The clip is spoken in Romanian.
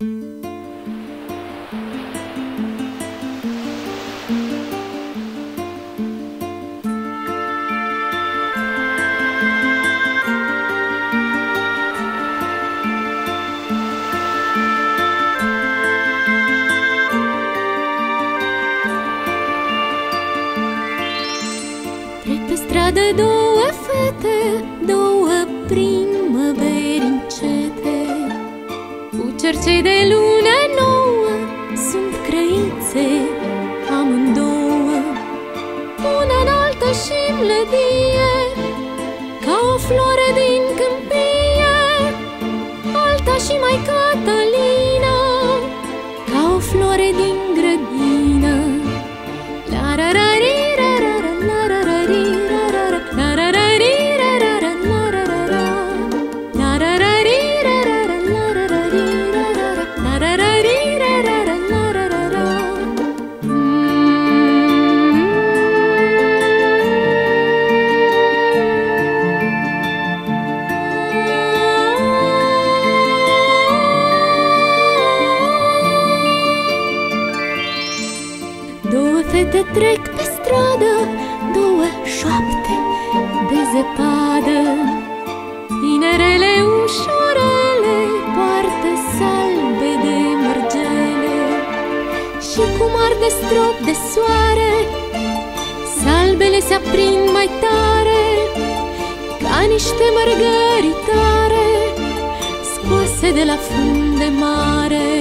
Trec pe stradă două fete, două primăveri cercei de lună nouă, sunt crăițe amândouă. Una înaltă și mlădie, ca o floare din câmpie. Alta și mai Catalina, ca o floare din grădină fete trec pe stradă, două șoapte de zăpadă. Tinerele ușorele poartă salbe de mărgele Și cum arde strop de soare, salbele se aprind mai tare Ca niște mărgăritare scoase de la fund de mare